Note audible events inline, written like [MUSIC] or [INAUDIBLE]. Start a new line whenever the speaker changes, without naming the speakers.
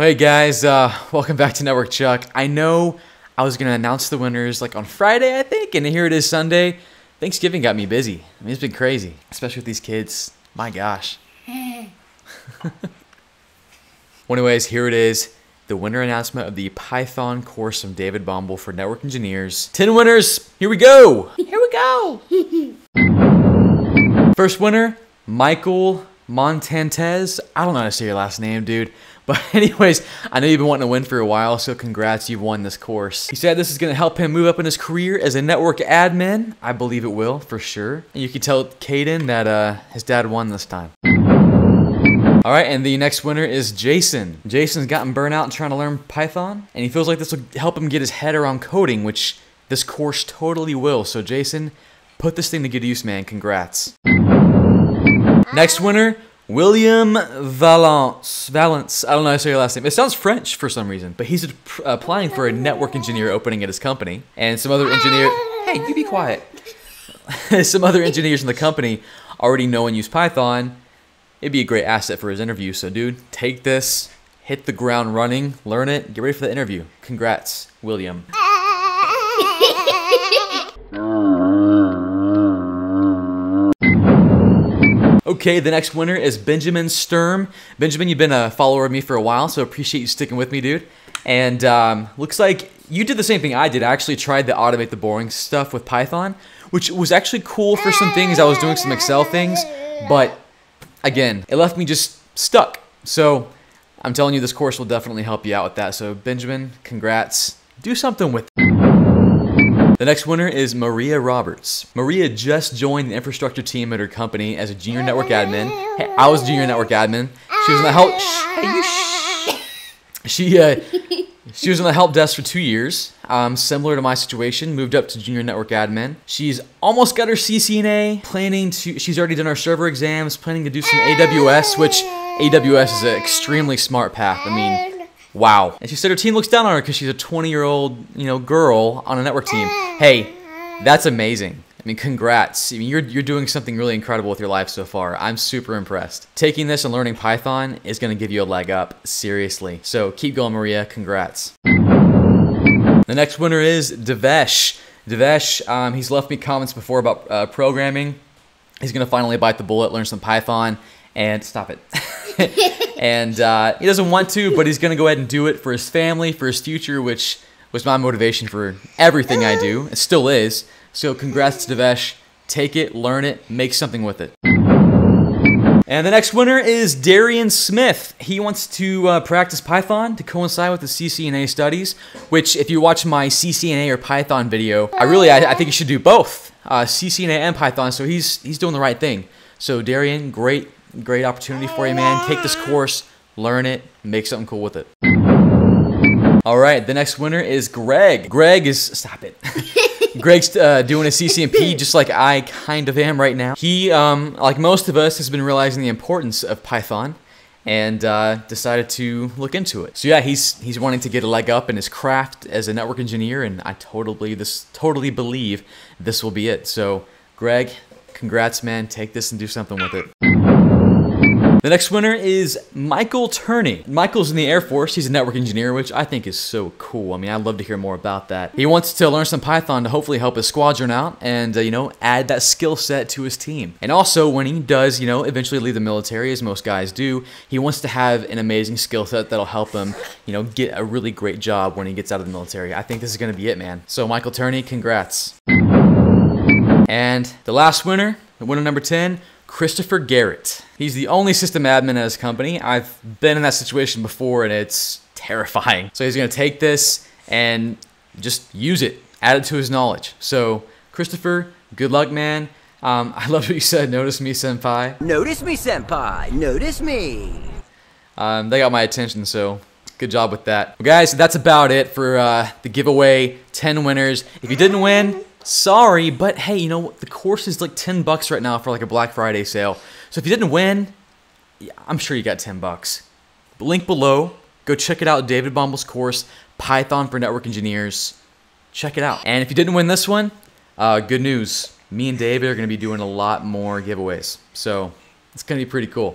Hey guys, uh, welcome back to Network Chuck. I know I was gonna announce the winners like on Friday, I think, and here it is Sunday. Thanksgiving got me busy. I mean, it's been crazy, especially with these kids. My gosh. [LAUGHS] well, anyways, here it is. The winner announcement of the Python course from David Bombal for network engineers. 10 winners. Here we go. Here we go. [LAUGHS] First winner, Michael Montantez. I don't know how to say your last name, dude. But [LAUGHS] anyways, I know you've been wanting to win for a while, so congrats, you've won this course. He said this is to help him move up in his career as a network admin. I believe it will, for sure. And you can tell Caden that uh, his dad won this time. All right, and the next winner is Jason. Jason's gotten burnout and trying to learn Python, and he feels like this will help him get his head around coding, which this course totally will. So Jason, put this thing to good use, man. Congrats. Next winner, William Valence. Valence. I don't know how to say your last name. It sounds French for some reason, but he's applying for a network engineer opening at his company. And some other engineer. Hey, you be quiet. [LAUGHS] some other engineers in the company already know and use Python. It'd be a great asset for his interview. So, dude, take this, hit the ground running, learn it, get ready for the interview. Congrats, William. Okay, the next winner is Benjamin Sturm. Benjamin, you've been a follower of me for a while, so appreciate you sticking with me, dude. And um, looks like you did the same thing I did. I actually tried to automate the boring stuff with Python, which was actually cool for some things. I was doing some Excel things, but again, it left me just stuck. So I'm telling you, this course will definitely help you out with that. So Benjamin, congrats. Do something with it. The next winner is Maria Roberts. Maria just joined the infrastructure team at her company as a junior network admin. Hey, I was junior network admin. She was in the help. Hey, she uh, she was in the help desk for two years. Um, similar to my situation, moved up to junior network admin. She's almost got her CCNA. Planning to. She's already done her server exams. Planning to do some AWS, which AWS is an extremely smart path. I mean. Wow. And she said her team looks down on her because she's a 20 year old, you know, girl on a network team. Hey, that's amazing. I mean, congrats. I mean, you're, you're doing something really incredible with your life so far. I'm super impressed. Taking this and learning Python is going to give you a leg up, seriously. So keep going, Maria. Congrats. The next winner is Devesh. Devesh, um, he's left me comments before about uh, programming. He's going to finally bite the bullet, learn some Python, and stop it. [LAUGHS] and uh, he doesn't want to, but he's going to go ahead and do it for his family, for his future, which was my motivation for everything I do. It still is. So congrats to Devesh. Take it, learn it, make something with it. And the next winner is Darian Smith. He wants to uh, practice Python to coincide with the CCNA studies, which if you watch my CCNA or Python video, I really, I, I think you should do both, uh, CCNA and Python, so he's, he's doing the right thing. So Darian, great Great opportunity for you, man. Take this course, learn it, make something cool with it. All right, the next winner is Greg. Greg is, stop it. [LAUGHS] Greg's uh, doing a CCNP just like I kind of am right now. He, um, like most of us, has been realizing the importance of Python and uh, decided to look into it. So yeah, he's he's wanting to get a leg up in his craft as a network engineer, and I totally this totally believe this will be it. So Greg, congrats, man. Take this and do something with it. The next winner is Michael Turney. Michael's in the Air Force. He's a network engineer, which I think is so cool. I mean, I'd love to hear more about that. He wants to learn some Python to hopefully help his squadron out and, uh, you know, add that skill set to his team. And also, when he does, you know, eventually leave the military, as most guys do, he wants to have an amazing skill set that'll help him, you know, get a really great job when he gets out of the military. I think this is going to be it, man. So, Michael Turney, congrats. And the last winner, the winner number 10, Christopher Garrett. He's the only system admin at his company. I've been in that situation before and it's terrifying. So he's gonna take this and just use it, add it to his knowledge. So Christopher, good luck, man. Um, [LAUGHS] I love what you said, notice me, senpai.
Notice me, senpai, notice me.
Um, they got my attention, so good job with that. Well, guys, that's about it for uh, the giveaway, 10 winners. If you didn't win, sorry, but hey, you know, what? the course is like 10 bucks right now for like a Black Friday sale. So if you didn't win, I'm sure you got 10 bucks. Link below. Go check it out. David Bombal's course, Python for Network Engineers. Check it out. And if you didn't win this one, uh, good news. Me and David are going to be doing a lot more giveaways. So it's going to be pretty cool.